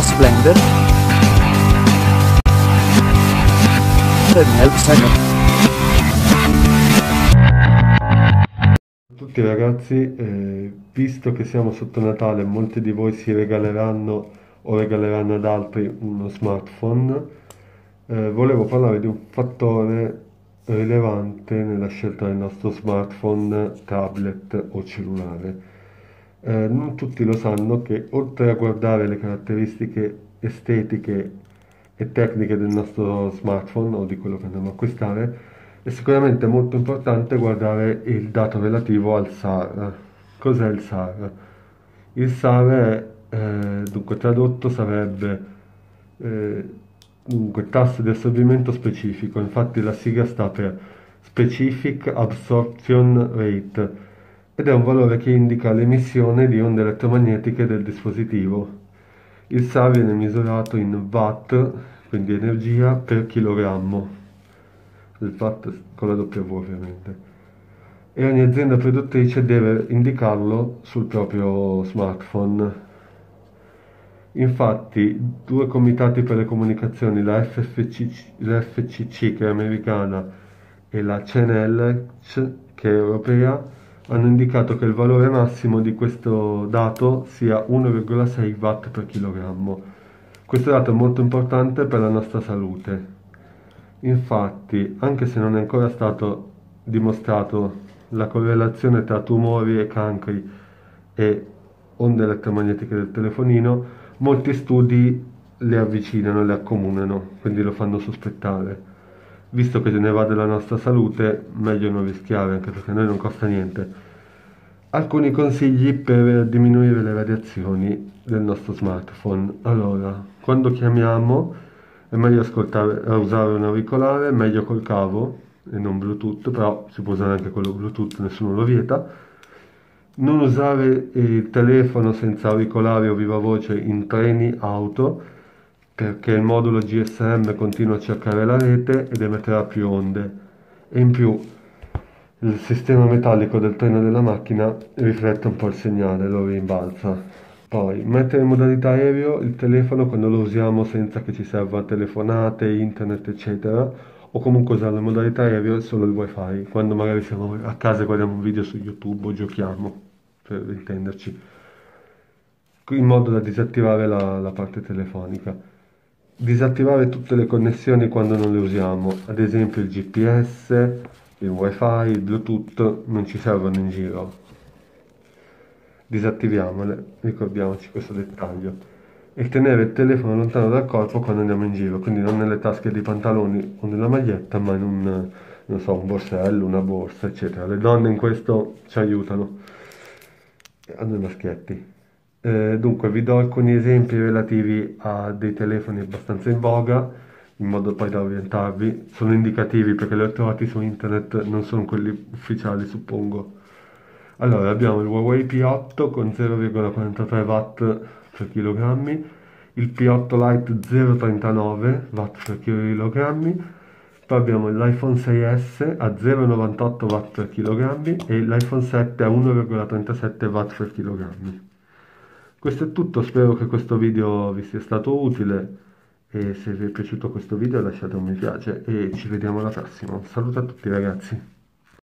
Gas Blender. Help Center tutti ragazzi, eh, visto che siamo sotto Natale, molti di voi si regaleranno o regaleranno ad altri uno smartphone, eh, volevo parlare di un fattore rilevante nella scelta del nostro smartphone, tablet o cellulare. Eh, non tutti lo sanno che oltre a guardare le caratteristiche estetiche e tecniche del nostro smartphone o di quello che andiamo a acquistare, è sicuramente molto importante guardare il dato relativo al SAR. Cos'è il SAR? Il SAR eh, dunque tradotto sarebbe eh, dunque, tasso di assorbimento specifico, infatti la sigla sta per Specific Absorption Rate ed è un valore che indica l'emissione di onde elettromagnetiche del dispositivo. Il SAR viene misurato in watt, quindi energia, per chilogrammo, il watt con la W ovviamente, e ogni azienda produttrice deve indicarlo sul proprio smartphone. Infatti, due comitati per le comunicazioni, la FFC, la FCC che è americana e la CNL che è europea, hanno indicato che il valore massimo di questo dato sia 1,6 watt per chilogrammo. Questo dato è molto importante per la nostra salute. Infatti, anche se non è ancora stato dimostrato la correlazione tra tumori e cancri e onde elettromagnetiche del telefonino, molti studi le avvicinano, le accomunano, quindi lo fanno sospettare visto che se ne va della nostra salute, meglio non rischiare, anche perché a noi non costa niente. Alcuni consigli per diminuire le radiazioni del nostro smartphone. Allora, quando chiamiamo è meglio ascoltare, usare un auricolare, meglio col cavo e non Bluetooth, però si può usare anche quello Bluetooth, nessuno lo vieta. Non usare il telefono senza auricolare o viva voce in treni, auto, perché il modulo GSM continua a cercare la rete ed emetterà più onde e in più il sistema metallico del treno della macchina riflette un po' il segnale, lo rimbalza. Poi mettere in modalità aereo il telefono quando lo usiamo senza che ci serva telefonate, internet eccetera o comunque usare in modalità aereo solo il wifi quando magari siamo a casa e guardiamo un video su YouTube o giochiamo per intenderci in modo da disattivare la, la parte telefonica disattivare tutte le connessioni quando non le usiamo, ad esempio il GPS, il wifi, il bluetooth non ci servono in giro. Disattiviamole, ricordiamoci questo dettaglio. E tenere il telefono lontano dal corpo quando andiamo in giro, quindi non nelle tasche dei pantaloni o nella maglietta, ma in un, so, un borsello, una borsa, eccetera. Le donne in questo ci aiutano, a noi maschietti. Eh, dunque vi do alcuni esempi relativi a dei telefoni abbastanza in voga, in modo poi da orientarvi. Sono indicativi perché li ho trovati su internet, non sono quelli ufficiali suppongo. Allora abbiamo il Huawei P8 con 0,43 watt per chilogrammi, il P8 Lite 0,39 watt per chilogrammi, poi abbiamo l'iPhone 6S a 0,98 watt per chilogrammi e l'iPhone 7 a 1,37 watt per chilogrammi. Questo è tutto, spero che questo video vi sia stato utile e se vi è piaciuto questo video lasciate un mi piace e ci vediamo alla prossima. Un saluto a tutti ragazzi.